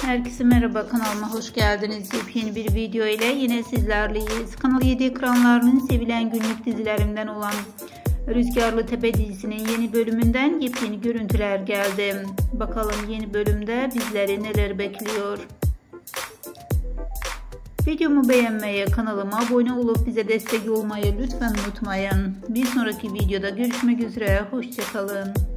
Herkese merhaba kanalıma hoş geldiniz. Yepyeni bir video ile yine sizlerleyiz. Kanal 7 ekranlarının sevilen günlük dizilerimden olan Rüzgarlı Tepe dizisinin yeni bölümünden yepyeni görüntüler geldi. Bakalım yeni bölümde bizleri neler bekliyor. Videomu beğenmeyi, kanalıma abone olup bize destek olmayı lütfen unutmayın. Bir sonraki videoda görüşmek üzere. Hoşçakalın.